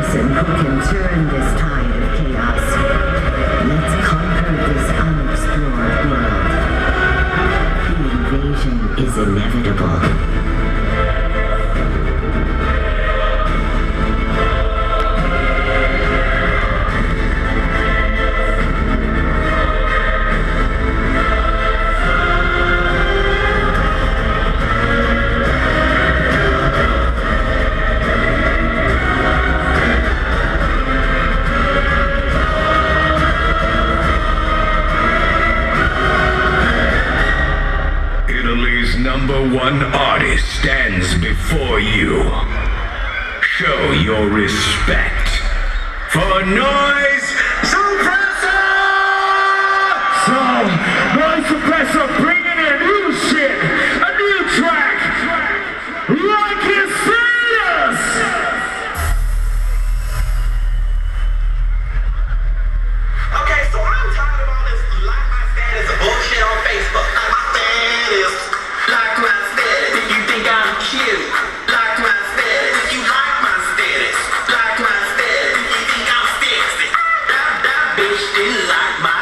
person who can turn this tide of chaos. Let's conquer this unexplored world. The invasion is inevitable. Number one artist stands before you. Show your respect for Noize Suppressor! So, Noize Suppressor like my